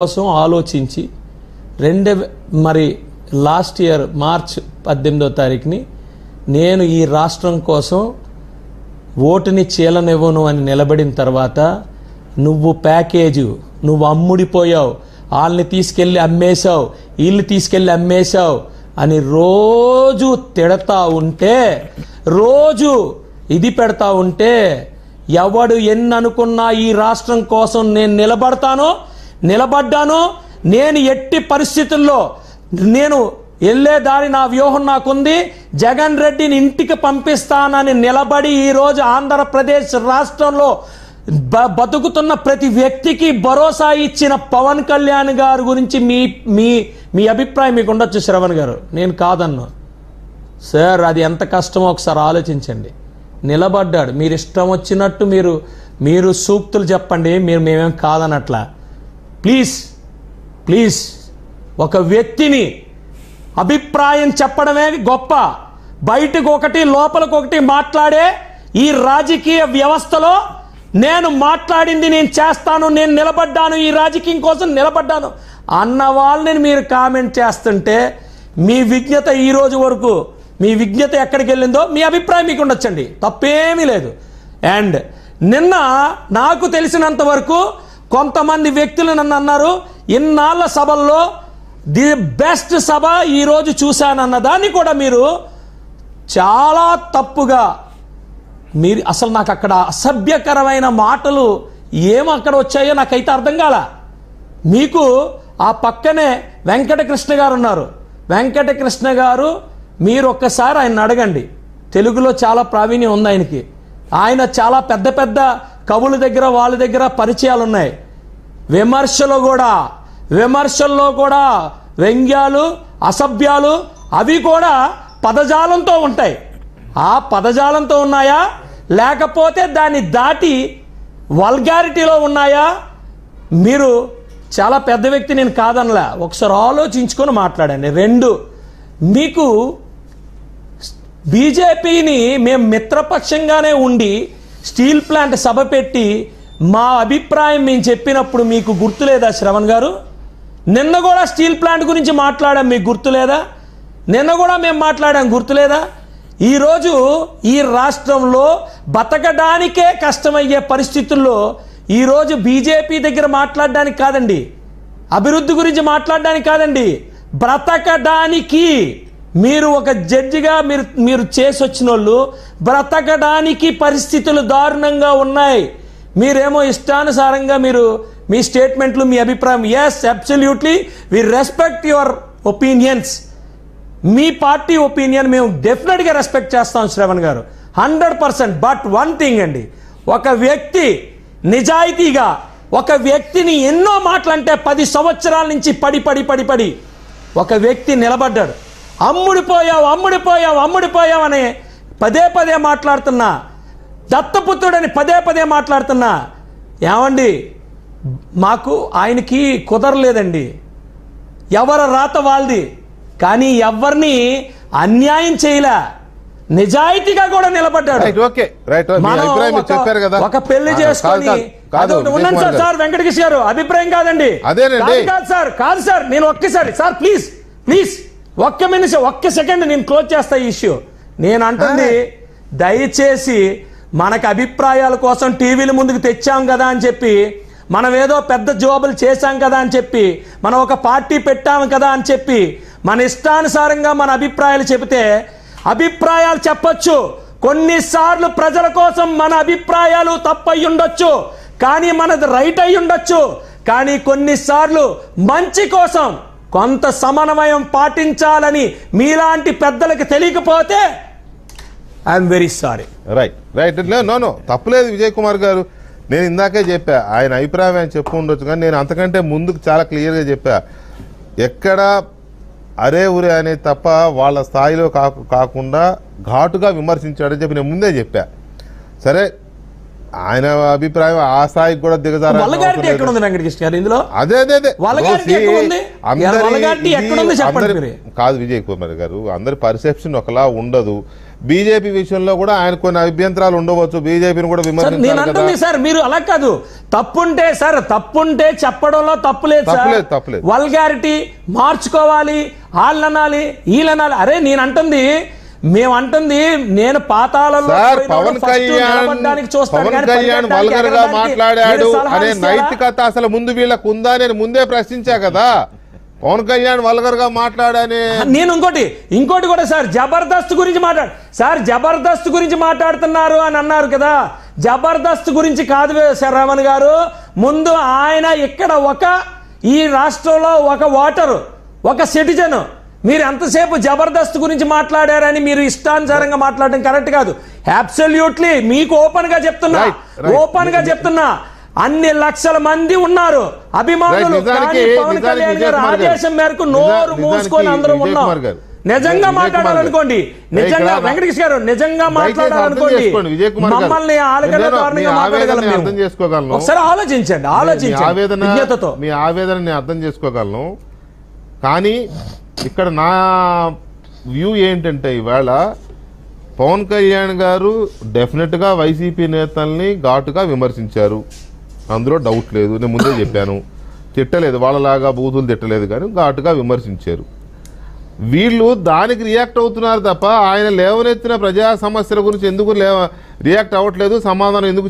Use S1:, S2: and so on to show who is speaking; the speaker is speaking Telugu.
S1: కోసం ఆలోచించి రెండే మరి లాస్ట్ ఇయర్ మార్చ్ పద్దెనిమిదో తారీఖుని నేను ఈ రాష్ట్రం కోసం ఓటుని చీలనివ్వను అని నిలబడిన తర్వాత నువ్వు ప్యాకేజు నువ్వు అమ్ముడిపోయావు వాళ్ళని తీసుకెళ్ళి అమ్మేశావు వీళ్ళు తీసుకెళ్ళి అమ్మేశావు అని రోజు తిడతా ఉంటే రోజు ఇది పెడతా ఉంటే ఎవడు ఎన్ని అనుకున్నా ఈ రాష్ట్రం కోసం నేను నిలబడతానో నిలబడ్డానో నేను ఎట్టి పరిస్థితుల్లో నేను వెళ్ళే దారి నా వ్యూహం నాకుంది జగన్ రెడ్డిని ఇంటికి పంపిస్తానని నిలబడి ఈరోజు ఆంధ్రప్రదేశ్ రాష్ట్రంలో బ- బతుకుతున్న ప్రతి వ్యక్తికి భరోసా ఇచ్చిన పవన్ కళ్యాణ్ గారి గురించి మీ మీ మీ అభిప్రాయం మీకు ఉండొచ్చు శ్రవణ్ గారు. నేను కాదన్ను. సార్ అది ఎంత కష్టమో ఒకసారి ఆలోచించండి. నిలబడ్డాడు. మీరు ఇష్టం వచ్చినట్టు మీరు మీరు సూక్తులు చెప్పండి. మీరు మేమేం కాదనట్లా. Please please. ఒక వ్యక్తిని అభిప్రాయం చెప్పడమే గొప్ప. బయటకు ఒకటి లోపలకు ఒకటి మాట్లాడే ఈ రాజకీయ వ్యవస్థలో నేను మాట్లాడింది నేను చేస్తాను నేను నిలబడ్డాను ఈ రాజకీయం కోసం నిలబడ్డాను అన్న వాళ్ళని మీరు కామెంట్ చేస్తుంటే మీ విజ్ఞత ఈ రోజు వరకు మీ విజ్ఞత ఎక్కడికి వెళ్ళిందో మీ అభిప్రాయం మీకు ఉండొచ్చండి. తప్పేమీ లేదు. అండ్ నిన్న నాకు తెలిసినంత వరకు కొంతమంది వ్యక్తులు నన్ను అన్నారు ఇన్నాళ్ళ సభల్లో ది బెస్ట్ సభ ఈరోజు చూశానన్న దాన్ని కూడా మీరు చాలా తప్పుగా మీరు అసలు నాకు అక్కడ అసభ్యకరమైన మాటలు ఏం అక్కడ వచ్చాయో నాకైతే అర్థం కాల. మీకు ఆ పక్కనే వెంకటకృష్ణ గారు ఉన్నారు. వెంకటకృష్ణ గారు మీరు ఒక్కసారి ఆయన అడగండి. తెలుగులో చాలా ప్రావీణ్యం ఉంది ఆయనకి. ఆయన చాలా పెద్ద పెద్ద కవుల దగ్గర వాళ్ళ దగ్గర పరిచయాలు ఉన్నాయి. విమర్శలు కూడా విమర్శల్లో కూడా వ్యంగ్యాలు అసభ్యాలు అవి కూడా పదజాలంతో ఉంటాయి. ఆ పదజాలంతో ఉన్నాయా? లేకపోతే దాన్ని దాటి వల్గారిటీలో ఉన్నాయా? మీరు చాలా పెద్ద వ్యక్తి నేను కాదనలా. ఒకసారి ఆలోచించుకొని మాట్లాడండి. రెండు మీకు బీజేపీని మేము మిత్రపక్షంగానే ఉండి స్టీల్ ప్లాంట్ సభ పెట్టి మా అభిప్రాయం మేము చెప్పినప్పుడు మీకు గుర్తులేదా శ్రవణ్ గారు? నిన్న కూడా స్టీల్ ప్లాంట్ గురించి మాట్లాడాం మీకు గుర్తులేదా? నిన్న కూడా మేము మాట్లాడాం గుర్తులేదా? ఈరోజు ఈ రాష్ట్రంలో బతకడానికే కష్టమయ్యే పరిస్థితుల్లో ఈరోజు బీజేపీ దగ్గర మాట్లాడడానికి కాదండి. అభివృద్ధి గురించి మాట్లాడడానికి కాదండి. బ్రతకడానికి మీరు ఒక జడ్జిగా మీరు మీరు చేసొచ్చిన వాళ్ళు బ్రతకడానికి పరిస్థితులు దారుణంగా ఉన్నాయి. మీరేమో ఇష్టానుసారంగా మీరు మీ స్టేట్మెంట్లు మీ అభిప్రాయం. Yes absolutely we respect your opinions me party opinion మేము డెఫినెట్గా రెస్పెక్ట్ చేస్తాం Shravan garu. Hundred percent but one thing అండి ఒక వ్యక్తి నిజాయితీగా ఒక వ్యక్తిని ఎన్నో మాటలంటే పది సంవత్సరాల నుంచి పడి పడి పడి పడి ఒక వ్యక్తి నిలబడ్డాడు. అమ్ముడిపోయావు అమ్ముడిపోయావు అమ్ముడిపోయావు అని పదే పదే మాట్లాడుతున్నా దత్తపుత్రుడని పదే పదే మాట్లాడుతున్నా ఏమండి మాకు ఆయనకి కుదరలేదండి. ఎవరి రాత వాళ్ళది కానీ ఎవరిని అన్యాయం చేయలే. నిజాయితీగా కూడా నిలబడ్డాడు. ఒక-
S2: చెప్పారు కదా.
S1: ఒక
S2: పెళ్ళి
S1: చేసుకొని
S2: విజయ్
S1: సార్ సార్ వెంకటకృష్ణ గారు అభిప్రాయం కాదండి.
S2: అదేనండి.
S1: కాదు సార్ కాదు సార్ నేను ఒక్కసారి సార్ ప్లీజ్ ప్లీజ్ ఒక్క నిమిషం ఒక్క సెకండ్ నేను క్లోజ్ చేస్తా ఈ ఇష్యూ. నేను అంటుంది దయచేసి మనకు అభిప్రాయాల కోసం టీవీల ముందుకు తెచ్చాం కదా అని చెప్పి మనం ఏదో పెద్ద జాబులు చేశాం కదా అని చెప్పి మనం ఒక పార్టీ పెట్టాము కదా అని చెప్పి మన ఇష్టానుసారంగా మన అభిప్రాయాలు చెబితే అభిప్రాయాలు చెప్పొచ్చు. కొన్నిసార్లు ప్రజల కోసం మన అభిప్రాయాలు తప్పయి ఉండొచ్చు కానీ మనది రైట్ అయి ఉండొచ్చు కానీ కొన్నిసార్లు మంచి కోసం కొంత సమన్వయం పాటించాలని మీలాంటి పెద్దలకు తెలియకపోతే I'm very sorry
S2: right right no no తప్పులేదు విజయ్ కుమార్ గారు. నేను ఇందాకే చెప్పా ఆయన అభిప్రాయం ఆయన చెప్పు ఉండొచ్చు కానీ నేను అంతకంటే ముందుకు చాలా క్లియర్గా చెప్పా. ఎక్కడ అరే ఉరే అనేది తప్ప వాళ్ళ స్థాయిలో కాకుండా ఘాటుగా విమర్శించాడని చెప్పి నేను ముందే చెప్పా. సరే ఆయన అభిప్రాయం ఆ స్థాయికి కూడా దిగజారా
S1: ఎక్కడ ఉంది వెంకటకృష్ణ గారు? ఇందులో?
S2: అదే అదే. అందరి. కాదు విజయ్ కుమార్ గారు అందరి పర్సెప్షన్ ఒకలా ఉండదు. బీజేపీ విషయంలో కూడా ఆయన కొన్ని అభ్యంతరాలు ఉండవచ్చు. బీజేపీని కూడా విమర్శించాలి
S1: సార్ మీరు అలా కాదు. తప్పుంటే సార్ తప్పుంటే చెప్పడంలో తప్పులేదు
S2: తప్పులేదు, తప్పులేదు.
S1: వల్గారిటీ మార్చుకోవాలి వాళ్ళనాలి వీళ్ళనాలి అరే నేను అంటుంది మేము అంటుంది నేను పోయినోడు
S2: పవన్ కళ్యాణ్ పవన్ కళ్యాణ్
S1: వల్గర్గా
S2: మాట్లాడాడు అనే? నైతికత అసలు ముందు వీళ్ళకు ఉందా నేను ముందే ప్రశ్నించా కదా. పవన్ కళ్యాణ్ వల్గర్గా మాట్లాడనే
S1: నేను ఇంకోటి ఇంకోటి కూడా సార్ జబర్దస్త్ గురించి మాట్లాడు సార్ జబర్దస్త్ గురించి మాట్లాడుతున్నారు అని అన్నారు కదా. జబర్దస్త్ గురించి కాదు సార్ రమణ్ గారు. ముందు ఆయన ఇక్కడ ఒక ఈ రాష్ట్రంలో ఒక ఓటరు ఒక సిటిజన్. మీరు ఎంతసేపు జబర్దస్త్ గురించి మాట్లాడారని మీరు ఇష్టానుసారంగా మాట్లాడడం కరెక్ట్ కాదు అబ్సల్యూట్లీ మీకు ఓపెన్గా చెప్తున్నా. ఓపెన్గా చెప్తున్నా అన్ని లక్షల మంది ఉన్నారు అభిమానులు కానీ పవన్ కళ్యాణ్ గారు. ఆదేశం మేరకు నోరు మూసుకొని అందరం ఉన్నాం. నిజంగా మాట్లాడాలనుకోండి. నిజంగా వెంకటేష్ గారు నిజంగా మాట్లాడాలనుకోండి. మమ్మల్ని
S2: అర్థం. చేసుకోగలను.
S1: ఒకసారి ఆలోచించండి ఆలోచించండి
S2: ఆవేదన మీ ఆవేదన అర్థం చేసుకోగలను కానీ ఇక్కడ నా వ్యూ ఏంటంటే ఇవాళ పవన్ కళ్యాణ్ గారు డెఫినెట్గా వైసీపీ నేతల్ని ఘాటుగా విమర్శించారు. అందులో డౌట్ లేదు. నేను ముందే చెప్పాను. తిట్టలేదు. వాళ్ళలాగా బూతులు తిట్టలేదు కానీ ఘాటుగా విమర్శించారు. వీళ్ళు దానికి రియాక్ట్ అవుతున్నారు తప్ప ఆయన లేవనెత్తిన ప్రజా సమస్యల గురించి ఎందుకు లేవ రియాక్ట్ అవ్వట్లేదు. సమాధానం ఎందుకు